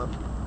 Huh?